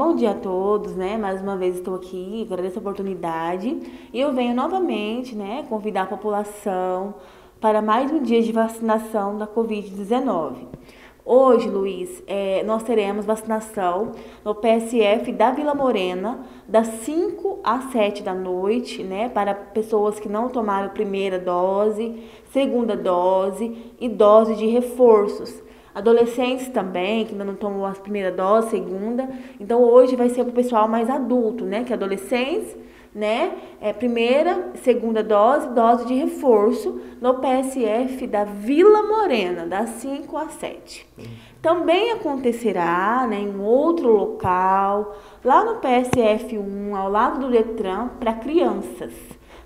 Bom dia a todos, né? Mais uma vez estou aqui, agradeço a oportunidade e eu venho novamente, né, convidar a população para mais um dia de vacinação da Covid-19. Hoje, Luiz, é, nós teremos vacinação no PSF da Vila Morena, das 5 às 7 da noite, né, para pessoas que não tomaram primeira dose, segunda dose e dose de reforços. Adolescentes também, que ainda não tomou a primeira dose, segunda. Então hoje vai ser para o pessoal mais adulto, né? Que é adolescentes, né? É, primeira, segunda dose, dose de reforço no PSF da Vila Morena, das 5 às 7. Também acontecerá né, em outro local, lá no PSF 1, ao lado do Detran, para crianças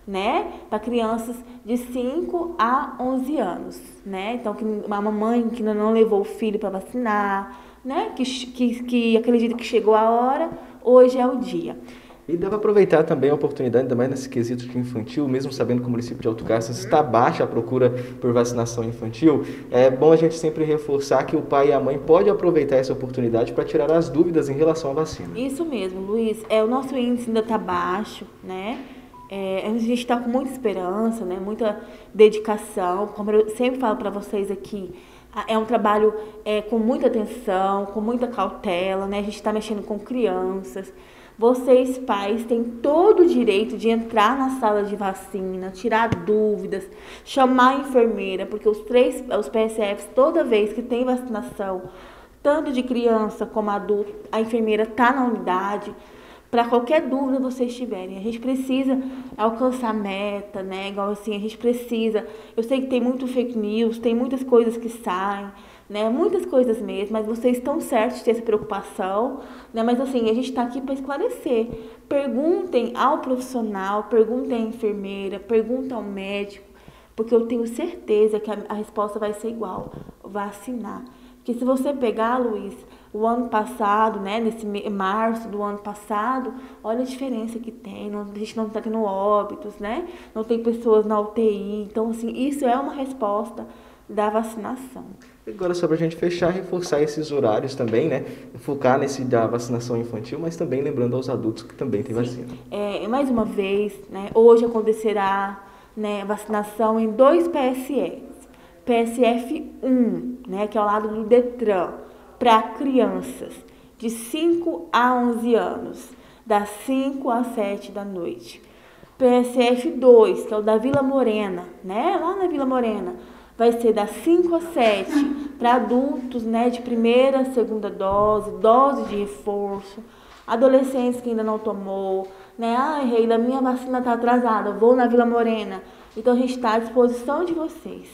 né? Para crianças de 5 a 11 anos, né? Então, que uma mamãe que ainda não levou o filho para vacinar, né? Que, que, que acredita que chegou a hora, hoje é o dia. E dá para aproveitar também a oportunidade, ainda mais nesse quesito de infantil, mesmo sabendo que o município de Alto Garças está baixa a procura por vacinação infantil, é bom a gente sempre reforçar que o pai e a mãe podem aproveitar essa oportunidade para tirar as dúvidas em relação à vacina. Isso mesmo, Luiz. É, o nosso índice ainda está baixo, né? É, a gente está com muita esperança, né? muita dedicação. Como eu sempre falo para vocês aqui, é um trabalho é, com muita atenção, com muita cautela. Né? A gente está mexendo com crianças. Vocês, pais, têm todo o direito de entrar na sala de vacina, tirar dúvidas, chamar a enfermeira, porque os três, os PSFs, toda vez que tem vacinação, tanto de criança como adulto, a enfermeira está na unidade para qualquer dúvida vocês tiverem. A gente precisa alcançar meta, né? Igual assim, a gente precisa. Eu sei que tem muito fake news, tem muitas coisas que saem, né? Muitas coisas mesmo, mas vocês estão certos de ter essa preocupação, né? Mas assim, a gente está aqui para esclarecer. Perguntem ao profissional, perguntem à enfermeira, perguntem ao médico, porque eu tenho certeza que a, a resposta vai ser igual: vacinar. Porque se você pegar, Luiz, o ano passado, né, nesse março do ano passado, olha a diferença que tem. Não, a gente não está tendo óbitos, né? Não tem pessoas na UTI. Então, assim, isso é uma resposta da vacinação. Agora, só para a gente fechar, reforçar esses horários também, né? Focar nesse da vacinação infantil, mas também lembrando aos adultos que também tem Sim. vacina. É, mais uma vez, né, hoje acontecerá né, vacinação em dois PSE. PSF1, né, que é ao lado do Detran, para crianças de 5 a 11 anos, das 5 às 7 da noite. PSF2, que é o da Vila Morena, né, lá na Vila Morena, vai ser das 5 às 7 para adultos, né, de primeira, segunda dose, dose de reforço, adolescentes que ainda não tomou, né, ah, rei, da minha vacina está atrasada, vou na Vila Morena. Então a gente está à disposição de vocês.